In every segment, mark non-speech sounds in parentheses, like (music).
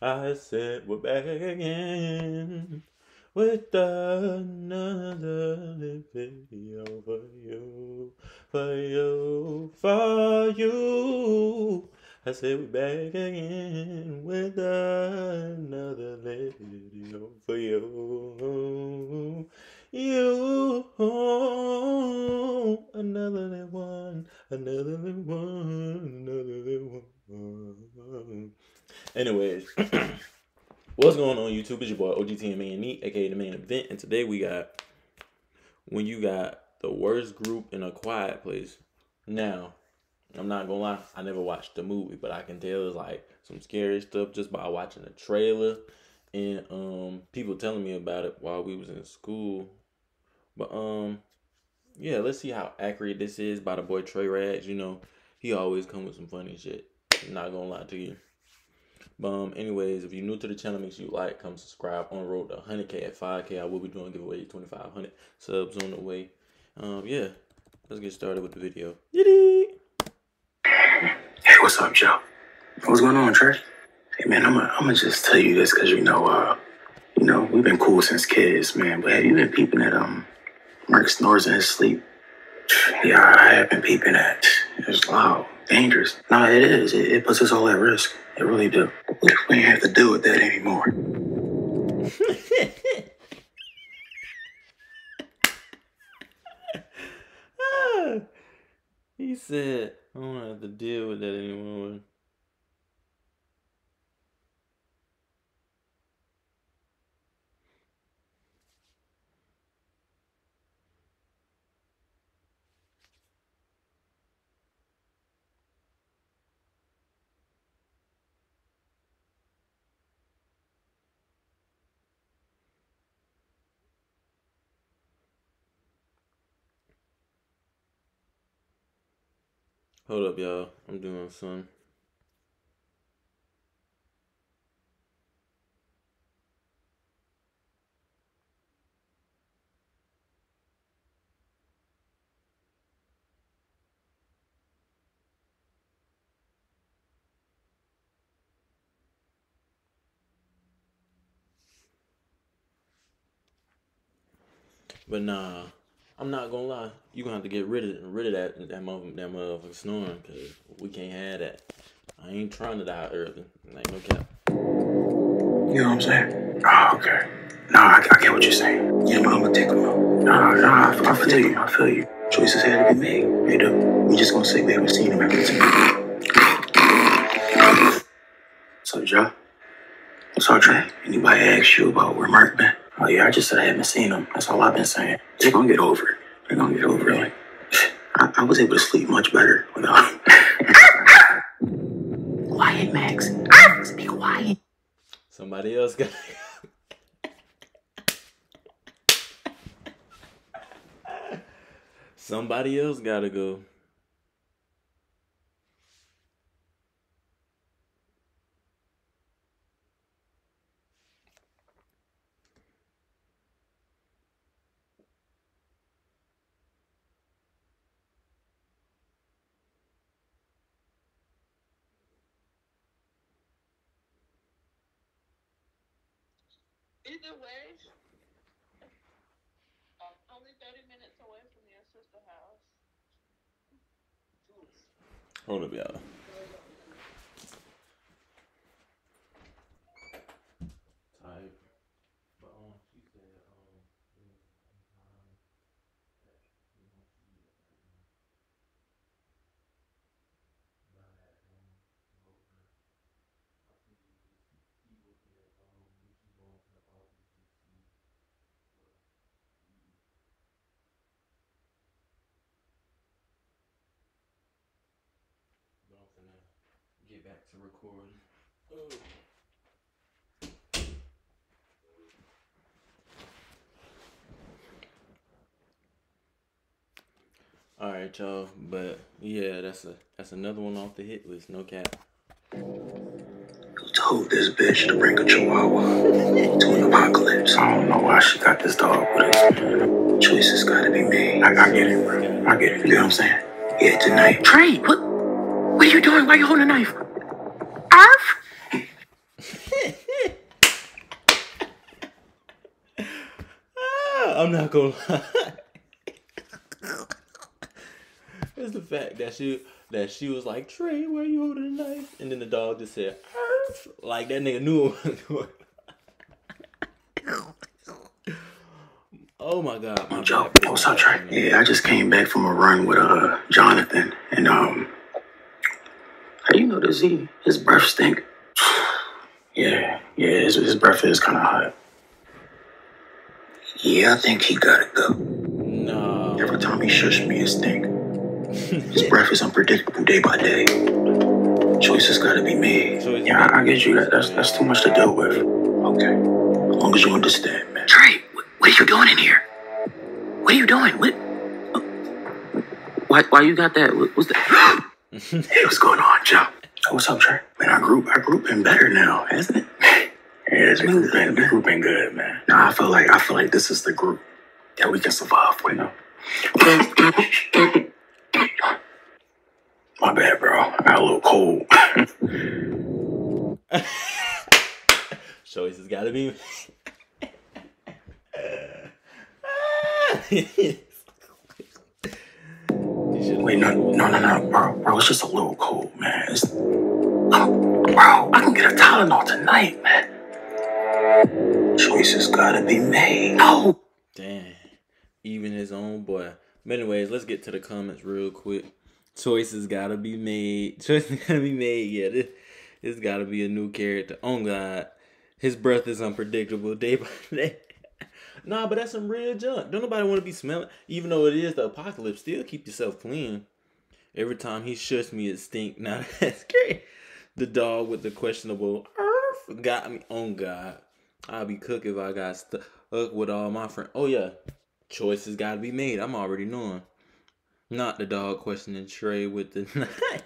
I said we're back again with another video for you, for you, for you. I said we're back again with another video for you. You, another one, another one, another one. Anyways, what's going on YouTube? It's your boy OGT and Man Neat, aka the main event, and today we got when you got the worst group in a quiet place. Now, I'm not gonna lie, I never watched the movie, but I can tell it's like some scary stuff just by watching the trailer and um people telling me about it while we was in school. But um yeah, let's see how accurate this is by the boy Tra Rags. You know, he always come with some funny shit. Not gonna lie to you. But um, anyways, if you're new to the channel, make sure you like, come subscribe. On road to 100k at 5k, I will be doing giveaway 2,500 subs on the way. Um, yeah, let's get started with the video. Yiddy! Hey, what's up, Joe? What's going on, Trey? Hey, man, I'm gonna I'm just tell you this because you know, uh, you know, we've been cool since kids, man. But have you been peeping at um, Mark snores in his sleep? (sighs) Yeah, I have been peeping at. It's loud, dangerous. No, it is. It, it puts us all at risk. It really do. We ain't have to deal with that anymore? (laughs) Ah, he said, I don't have to deal with that anymore. Hold up, y'all. I'm doing some. But nah, I'm not gonna lie. You gonna have to get rid of rid of that that mother that motherfucker snoring because we can't have that. I ain't trying to die early. Like no cap. You know what I'm saying? Oh, okay. No, I, I get what you're saying. Yeah, I'm gonna take them out. No, no, I, I feel you. I feel you. Choices had to be made. They do. We just gonna say we haven't seen them every time. So, Joe, up, Trey? Anybody ask you about where Mark been? Oh yeah, I just said I haven't seen them. That's all I've been saying. They're gonna get over it. They're gonna get over it. Like, I, I was able to sleep much better without him. (laughs) quiet, Max. Max, be quiet. Somebody else got. (laughs) Somebody else gotta go. Either way, um, only 30 minutes away from your sister house. Hold up, y'all. Type. But um, she said um. But I'm finna get back to recording. Oh. All right, y'all. But yeah, that's a that's another one off the hit list. No cap. Who told this bitch to bring a chihuahua to an apocalypse? I don't know why she got this dog with us. Choices gotta be made. I, I get it, bro. I get it. You know what I'm saying? Yeah, tonight. Trey, what? What are you doing? Why are you holding a knife? Ah, I'm not gonna lie. it's the fact that she that she was like, Trey, where you holding a knife? And then the dog just said, Arf! like that nigga knew Oh my god. My Joe, what's up, Trey? Yeah, I just came back from a run with uh Jonathan and um how you know does he his breath stink? (sighs) Yeah, yeah, his, his breath is kind of hot. Yeah, I think he gotta go. No. Every time he shush me, it stink. His breath is unpredictable day by day. Choices gotta be made. Choices Yeah, I, I get you. That, that's that's too much to deal with. Okay, as long as you understand, man. Trey, what, what are you doing in here? What are you doing? What? Oh. Why? Why you got that? What, what's that? (gasps) (gasps) hey, what's going on, Joe? What's up, Trey? Man, our group, our group been better now, hasn't it? yeah, the group been, the group been good, man. Nah, I feel like I feel like this is the group that we can survive with. Know? (coughs) My bad, bro. I got a little cold. (laughs) Choices gotta be. (laughs) (laughs) Wait, no, no, no, no, bro, bro. It's just a little cold, man. It's, oh, bro, I can get a Tylenol tonight, man. Choices gotta be made. No. Damn. Even his own boy. But anyways, let's get to the comments real quick. Choices gotta be made. (laughs) Choices gotta be made. Yeah, this this gotta be a new character. Oh God. His breath is unpredictable (laughs) day by day. Nah, but that's some real junk. Don't nobody want to be smelling. Even though it is the apocalypse, still keep yourself clean. Every time he shuts me, it stink. (laughs) Now that's great. The dog with the questionable earth got me. Oh God. I'll be cooked if I got stuck with all my friends. Oh yeah, choices got to be made. I'm already knowing. Not the dog questioning Trey with the (laughs) knife.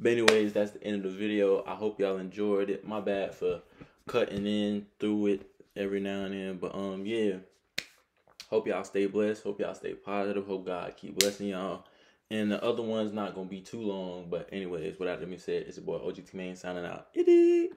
but anyways, that's the end of the video. I hope y'all enjoyed it. My bad for cutting in through it every now and then. But um, yeah. Hope y'all stay blessed. Hope y'all stay positive. Hope God keep blessing y'all. And the other one's not gonna be too long. But anyways, without that said, it's your boy OGT Mane signing out. It.